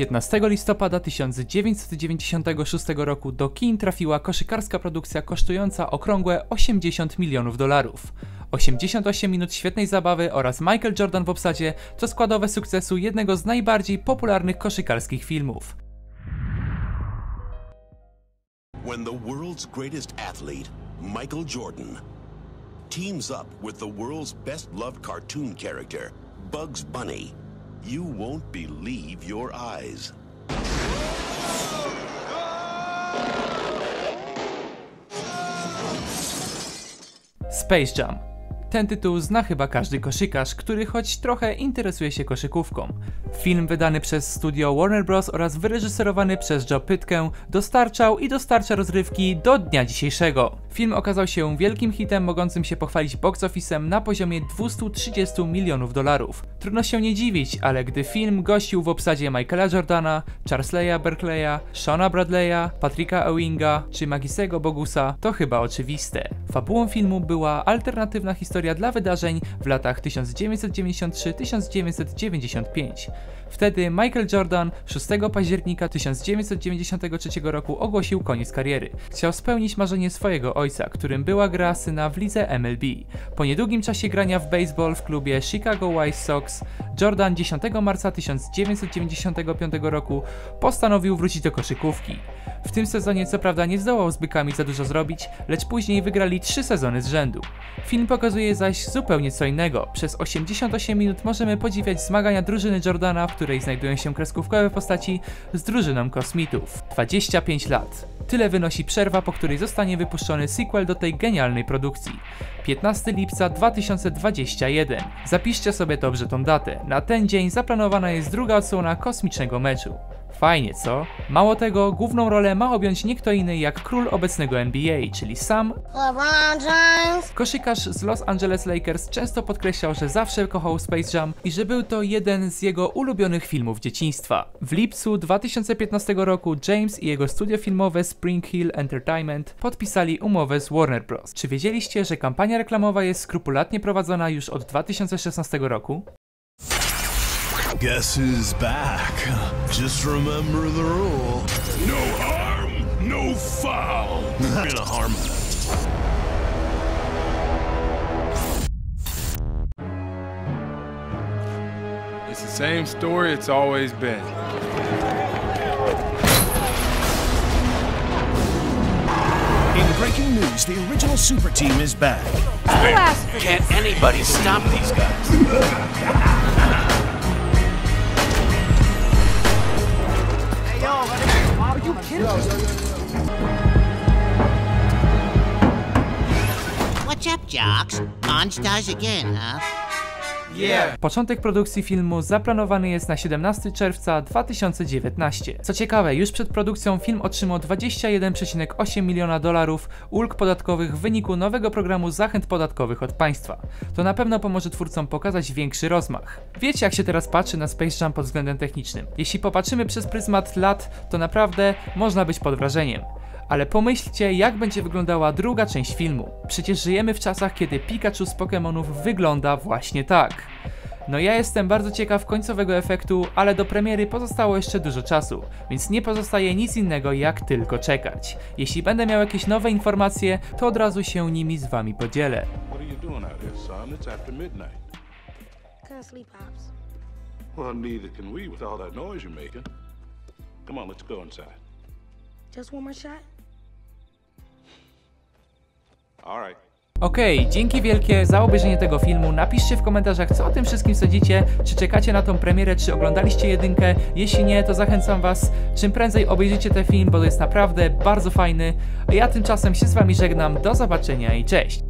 15 listopada 1996 roku do kin trafiła koszykarska produkcja kosztująca okrągłe 80 milionów dolarów. 88 minut świetnej zabawy oraz Michael Jordan w obsadzie to składowe sukcesu jednego z najbardziej popularnych koszykarskich filmów. When the world's greatest athlete, Michael Jordan, teams up with the world's best loved cartoon character, Bugs Bunny, you won't believe your eyes. Space Jam. Ten tytuł zna chyba każdy koszykarz, który choć trochę interesuje się koszykówką. Film wydany przez studio Warner Bros. oraz wyreżyserowany przez Joe Pytkę dostarczał i dostarcza rozrywki do dnia dzisiejszego. Film okazał się wielkim hitem mogącym się pochwalić box office'em na poziomie 230 milionów dolarów. Trudno się nie dziwić, ale gdy film gościł w obsadzie Michaela Jordana, Charlesley'a Berkeleya, Shona Bradley'a, Patricka Ewinga czy Magisego Bogusa, to chyba oczywiste. Fabułą filmu była alternatywna historia dla wydarzeń w latach 1993-1995. Wtedy Michael Jordan 6 października 1993 roku ogłosił koniec kariery. Chciał spełnić marzenie swojego ojca, którym była gra syna w lidze MLB. Po niedługim czasie grania w baseball w klubie Chicago White Sox, Jordan 10 marca 1995 roku postanowił wrócić do koszykówki. W tym sezonie co prawda nie zdołał z bykami za dużo zrobić, lecz później wygrali trzy sezony z rzędu. Film pokazuje zaś zupełnie co innego. Przez 88 minut możemy podziwiać zmagania drużyny Jordana, w której znajdują się kreskówkowe postaci z drużyną kosmitów. 25 lat. Tyle wynosi przerwa, po której zostanie wypuszczony sequel do tej genialnej produkcji. 15 lipca 2021. Zapiszcie sobie dobrze tą datę. Na ten dzień zaplanowana jest druga odsłona kosmicznego meczu. Fajnie, co? Mało tego, główną rolę ma objąć nie kto inny jak król obecnego NBA, czyli sam LeBron James. Koszykarz z Los Angeles Lakers często podkreślał, że zawsze kochał Space Jam i że był to jeden z jego ulubionych filmów dzieciństwa. W lipcu 2015 roku James i jego studio filmowe Spring Hill Entertainment podpisali umowę z Warner Bros. Czy wiedzieliście, że kampania reklamowa jest skrupulatnie prowadzona już od 2016 roku? Guess who's back? Just remember the rule. No harm, no foul. Gonna harm It's the same story it's always been. In breaking news, the original super team is back. Can't anybody stop these guys? yo, yo, yo, What's up, jocks? Monstars again, huh? Początek produkcji filmu zaplanowany jest na 17 czerwca 2019. Co ciekawe, już przed produkcją film otrzymał 21,8 miliona dolarów ulg podatkowych w wyniku nowego programu zachęt podatkowych od państwa. To na pewno pomoże twórcom pokazać większy rozmach. Wiecie jak się teraz patrzy na Space Jam pod względem technicznym. Jeśli popatrzymy przez pryzmat lat, to naprawdę można być pod wrażeniem. Ale pomyślcie, jak będzie wyglądała druga część filmu. Przecież żyjemy w czasach, kiedy Pikachu z Pokémonów wygląda właśnie tak. No ja jestem bardzo ciekaw końcowego efektu, ale do premiery pozostało jeszcze dużo czasu, więc nie pozostaje nic innego jak tylko czekać. Jeśli będę miał jakieś nowe informacje, to od razu się nimi z wami podzielę. Just one more shot? Okej, dzięki wielkie za obejrzenie tego filmu. Napiszcie w komentarzach, co o tym wszystkim sądzicie. Czy czekacie na tą premierę, czy oglądaliście jedynkę? Jeśli nie, to zachęcam Was, czym prędzej obejrzyjcie ten film, bo to jest naprawdę bardzo fajny. A ja tymczasem się z Wami żegnam. Do zobaczenia i cześć!